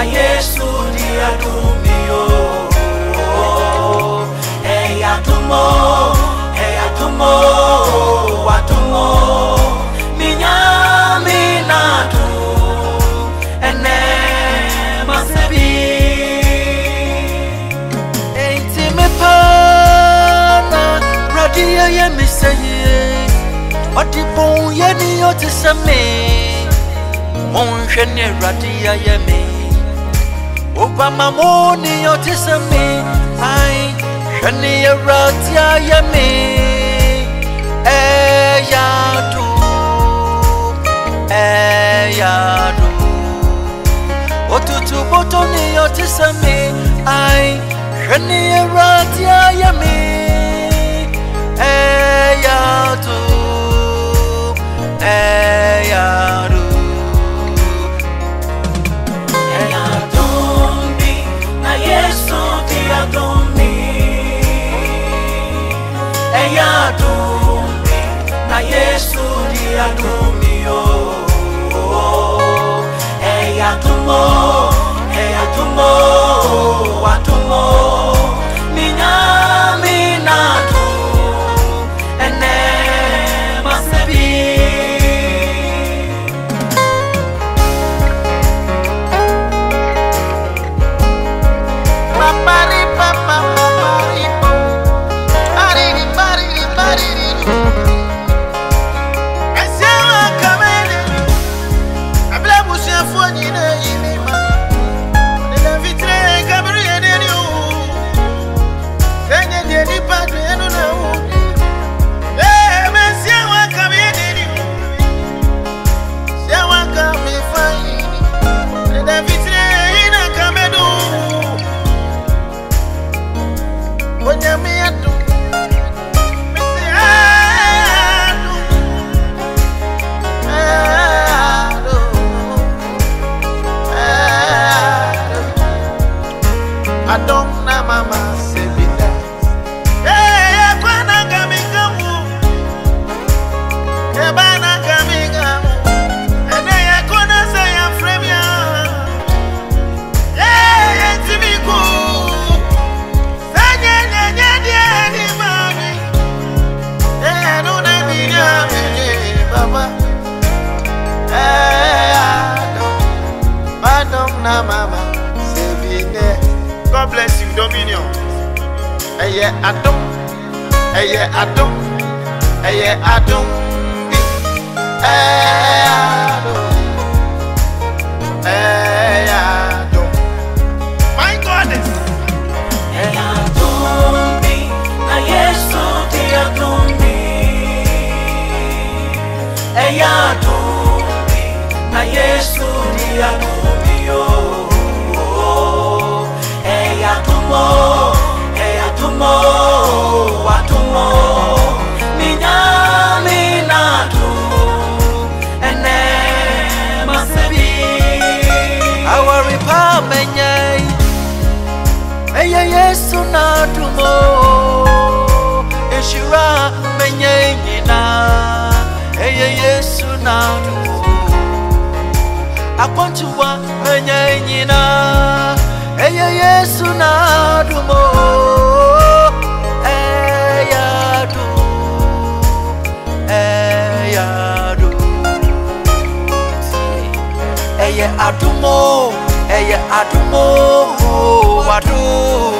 na Yesu ndiyadumiyo eyatumo hey watumo hey ene masebi eitimepana radiyo yemiseyie ɔdibon yɛ ni yɔ ti sɛ mi mo n hwɛ ni awurade ayɛ mi. Opa obama ni ọ ti sẹ mi ayi hwẹni ẹwura ti a yẹ mi ẹ yà dùn ẹ yà dùn òtútù bótó ni ọ ti sẹ mi ayi hwẹni ẹwura ti a yẹ mi ẹ. Ma Yesu ni adùn mi o. Ẹ̀yà dùn mọ́, ẹ̀yà dùn mọ́ wa. dominion. Ẹyẹ adum, ẹyẹ adum, ẹyẹ ei, bi. Ẹyẹ ei, ẹyẹ adum. My God is. Ẹyẹ adum na Yesu ti adum ei Ẹyẹ na Yesu ti adum nanu akwantuwa menye nyina eye yesu na dumo eyadu eye adumo adumo